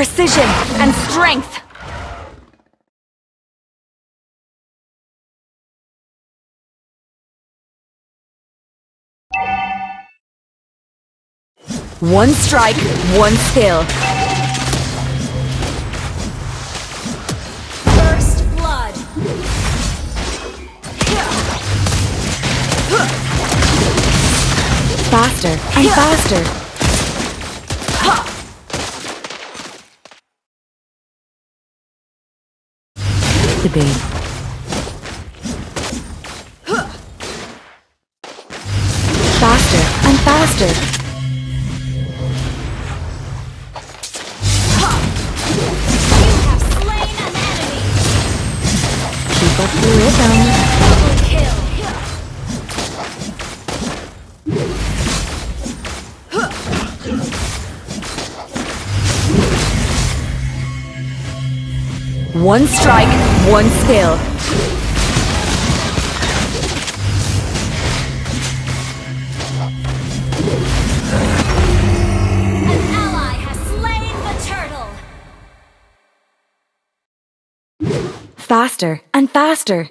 precision, and strength. One strike, one skill. First blood. Faster and faster. To be. Faster and faster. One strike, one skill. An ally has slain the turtle. Faster and faster.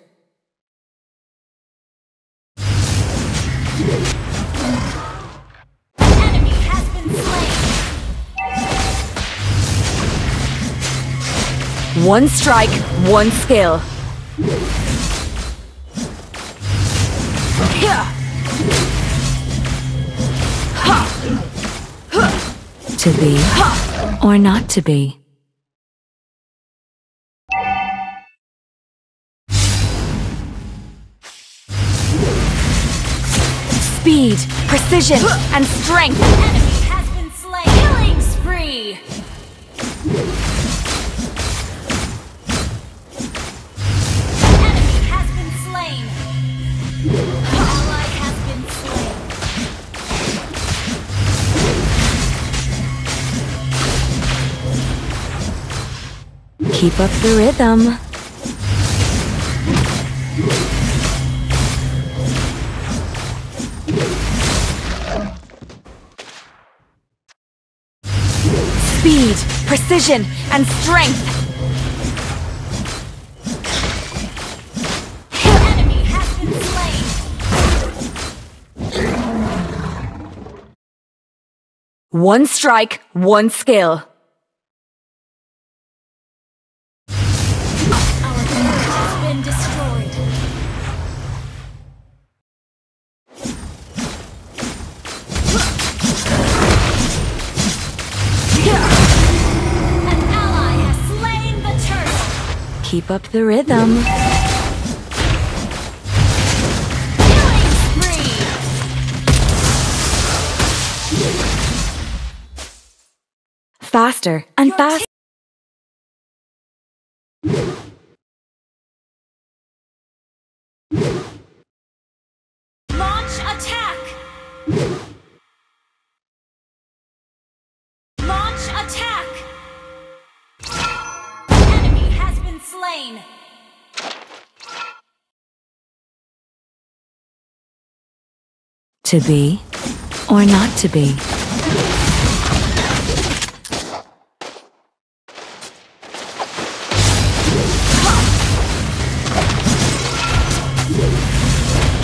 One strike, one skill. To be or not to be. Speed, precision, and strength. Keep up the rhythm. Speed, precision, and strength. One strike, one skill. Our turret has been destroyed. An ally has slain the turtle. Keep up the rhythm. Faster and faster. Launch attack. Launch attack. Enemy has been slain. To be or not to be.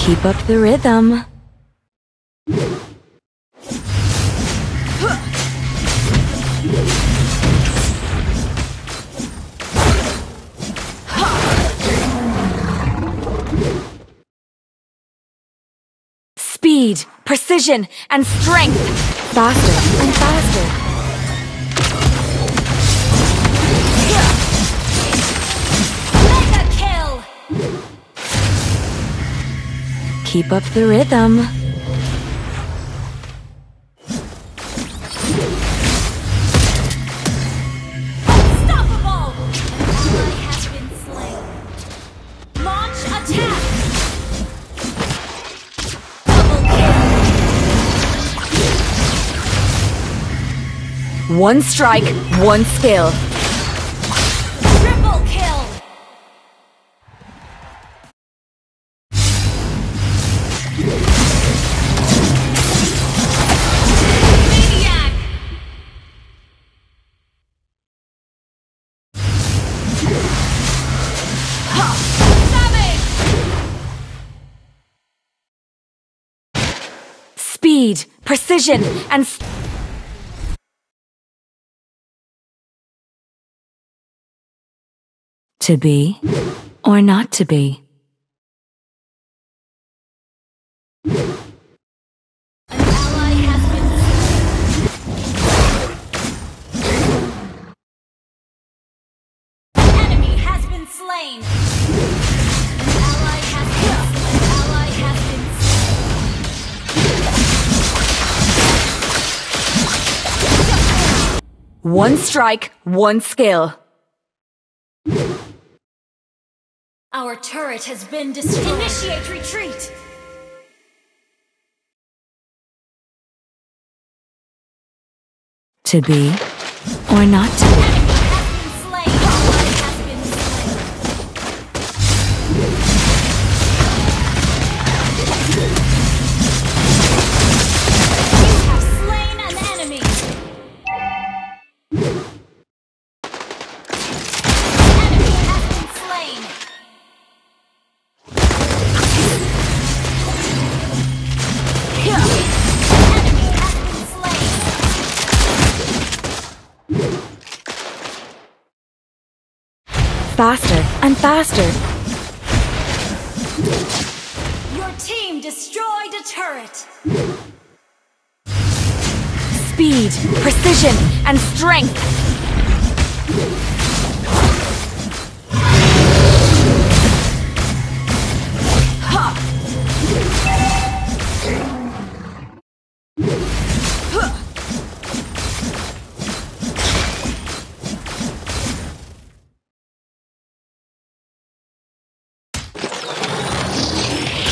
Keep up the rhythm. Speed, precision, and strength. Faster and faster. Keep up the rhythm. One strike, one skill. Speed, precision, and... To be or not to be? One strike, one skill. Our turret has been destroyed. Initiate retreat. To be or not to be? Faster and faster. Your team destroyed a turret. Speed, precision, and strength.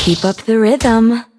Keep up the rhythm.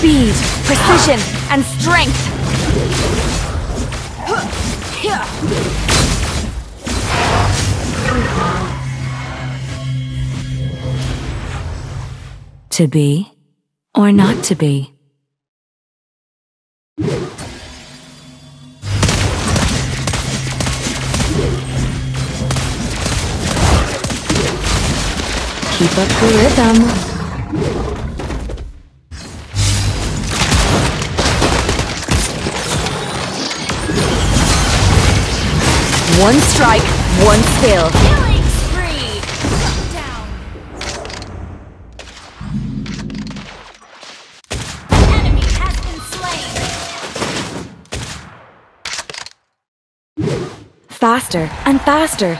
Speed, precision, and strength. To be or not to be? Keep up the rhythm. One strike, one skill. Killing spree. Shut down. Enemy has been slain. Faster and faster.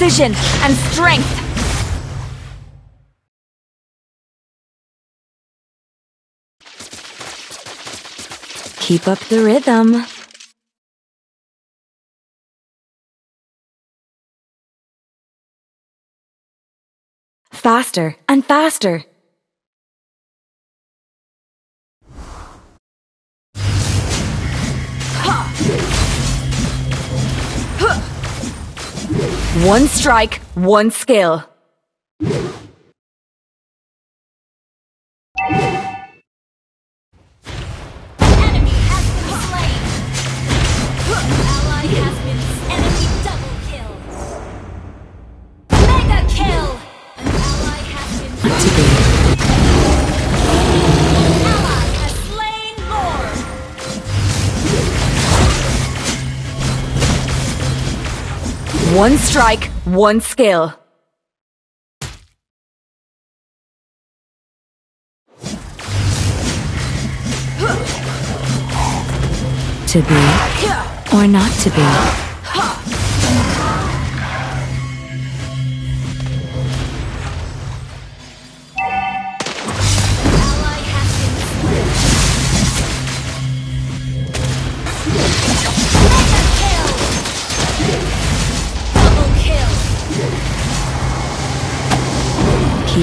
Precision, and strength. Keep up the rhythm. Faster and faster. One strike, one skill. One strike, one skill. To be or not to be.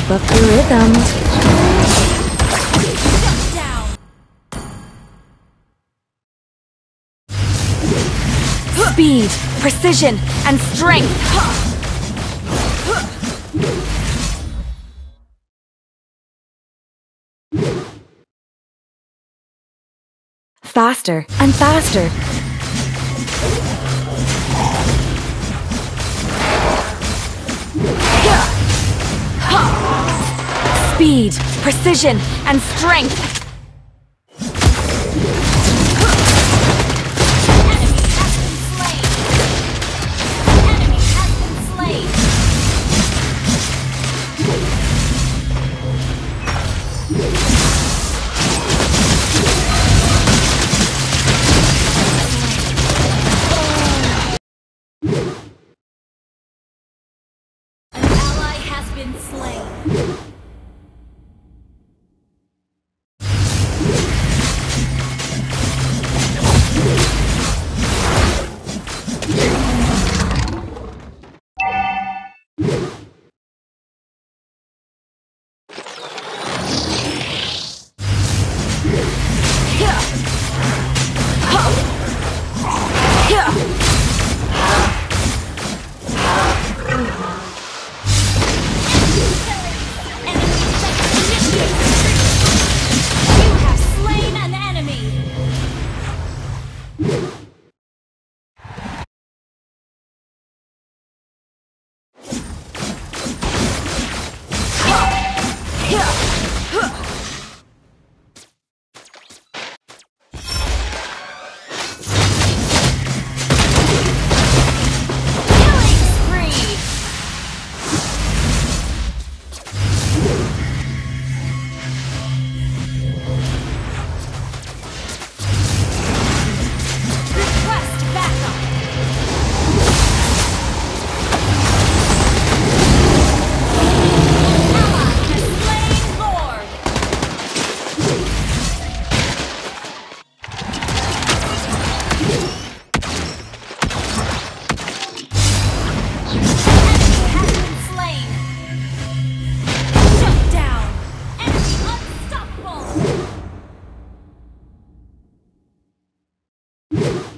Keep up the rhythm. Speed, precision, and strength. Faster and faster. Speed, precision, and strength. Enemy